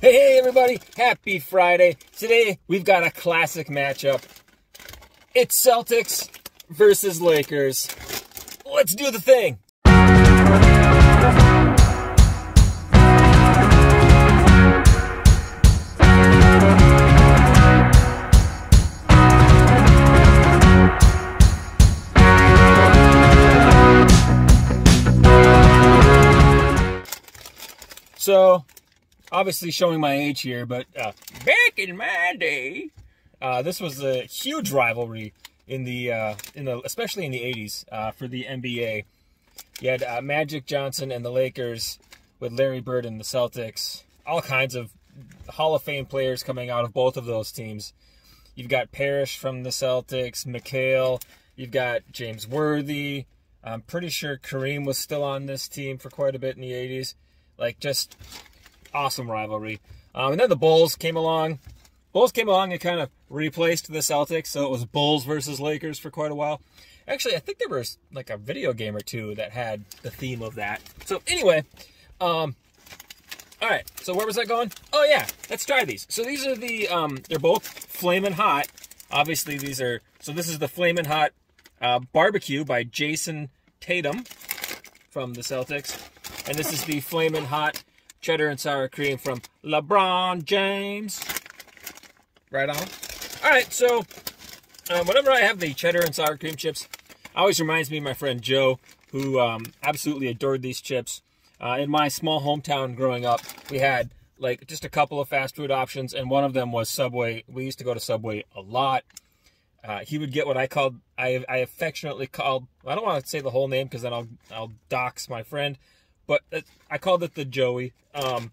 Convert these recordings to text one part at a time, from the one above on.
Hey, everybody. Happy Friday. Today, we've got a classic matchup. It's Celtics versus Lakers. Let's do the thing. So, obviously showing my age here, but uh, back in my day, uh, this was a huge rivalry in the uh, in the especially in the '80s uh, for the NBA. You had uh, Magic Johnson and the Lakers with Larry Bird and the Celtics. All kinds of Hall of Fame players coming out of both of those teams. You've got Parish from the Celtics, McHale. You've got James Worthy. I'm pretty sure Kareem was still on this team for quite a bit in the '80s. Like just awesome rivalry. Um, and then the Bulls came along. Bulls came along and kind of replaced the Celtics, so it was Bulls versus Lakers for quite a while. Actually, I think there was like a video game or two that had the theme of that. So anyway, um, all right. So where was that going? Oh yeah, let's try these. So these are the um, they're both flaming hot. Obviously, these are so this is the flaming hot uh, barbecue by Jayson Tatum from the Celtics, and this is the flaming hot cheddar and sour cream from LeBron James. Right on. All right, so um, whenever I have the cheddar and sour cream chips, always reminds me of my friend Joe, who um, absolutely adored these chips. Uh, in my small hometown growing up, we had like just a couple of fast food options, and one of them was Subway. We used to go to Subway a lot. Uh, he would get what I called, I, I affectionately called, I don't want to say the whole name because then I'll, I'll dox my friend, but I called it the Joey. Um,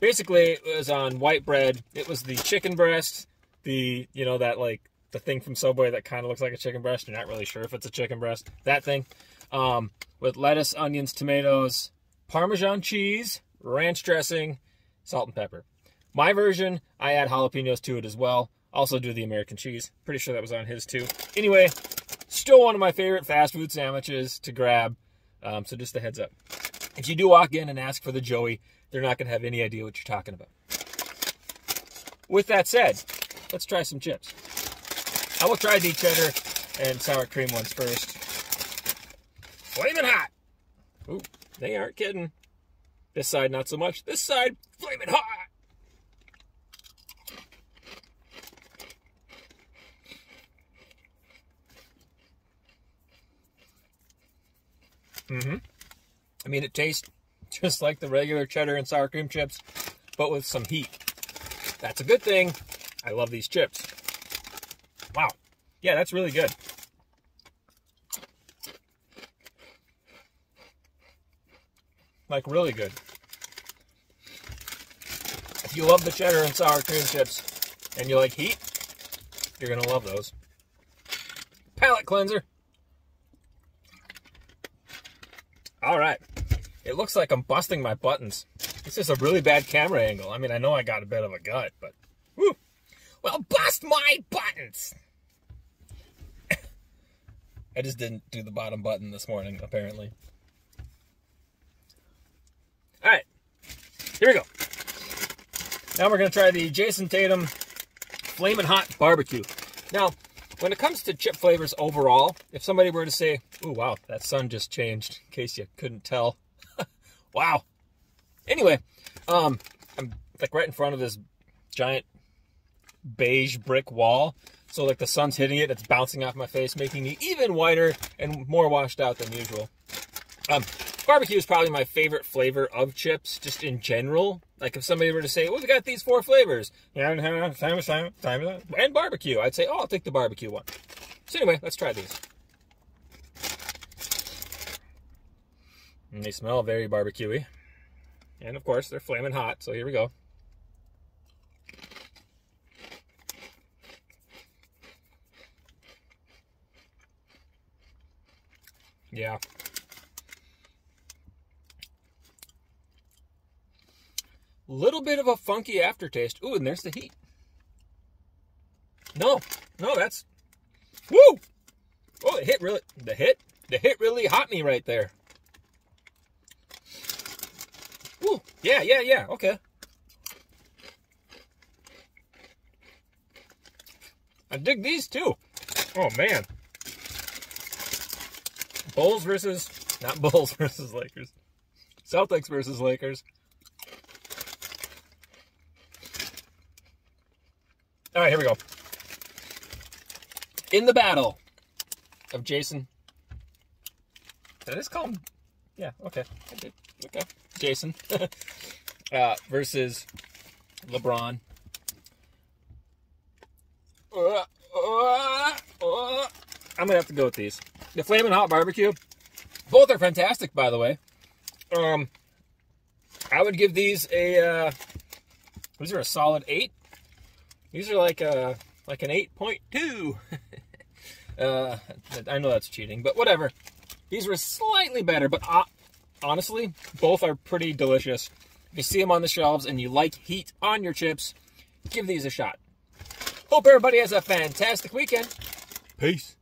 basically, it was on white bread. It was the chicken breast, the, you know, that like the thing from Subway that kind of looks like a chicken breast. You're not really sure if it's a chicken breast. That thing. Um, with lettuce, onions, tomatoes, Parmesan cheese, ranch dressing, salt and pepper. My version, I add jalapenos to it as well. Also do the American cheese. Pretty sure that was on his too. Anyway, still one of my favorite fast food sandwiches to grab. Um, so just a heads up. If you do walk in and ask for the Joey, they're not going to have any idea what you're talking about. With that said, let's try some chips. I will try the cheddar and sour cream ones first. Flaming hot. Ooh, they aren't kidding. This side, not so much. This side, flaming hot. Mm-hmm. I mean, it tastes just like the regular cheddar and sour cream chips, but with some heat. That's a good thing. I love these chips. Wow. Yeah, that's really good. Like, really good. If you love the cheddar and sour cream chips and you like heat, you're going to love those. Palate cleanser. All right. It looks like I'm busting my buttons. This is a really bad camera angle. I mean, I know I got a bit of a gut, but... Whew. Well, bust my buttons! I just didn't do the bottom button this morning, apparently. All right. Here we go. Now we're to try the Jayson Tatum Flamin' Hot Barbecue. Now, when it comes to chip flavors overall, if somebody were to say, oh, wow, that sun just changed, in case you couldn't tell. Wow. Anyway, um, I'm like right in front of this giant beige brick wall. So like the sun's hitting it, it's bouncing off my face, making me even whiter and more washed out than usual. Um, barbecue is probably my favorite flavor of chips, just in general. Like if somebody were to say, "Well, we got these four flavors," and barbecue, I'd say, "Oh, I'll take the barbecue one." So anyway, let's try these. And they smell very barbecuey, and of course they're flaming hot. So here we go. Yeah. Little bit of a funky aftertaste. Ooh, and there's the heat. No, no, that's woo. Oh, the hit really, the hit, the hit really hot me right there. Yeah, yeah, yeah. Okay. I dig these too. Oh man. Bulls versus not Bulls versus Lakers. Celtics versus Lakers. All right, here we go. In the battle of Jason. Did I just call him? Yeah, okay. I did. Okay. Jayson uh, versus LeBron. Uh, uh, uh. I'm gonna have to go with these. The Flamin' Hot Barbecue. Both are fantastic, by the way. Um, I would give these a. Uh, these are a solid eight. These are like a like an eight point two. uh, I know that's cheating, but whatever. These were slightly better, but uh, honestly, both are pretty delicious. If you see them on the shelves and you like heat on your chips, give these a shot. Hope everybody has a fantastic weekend. Peace.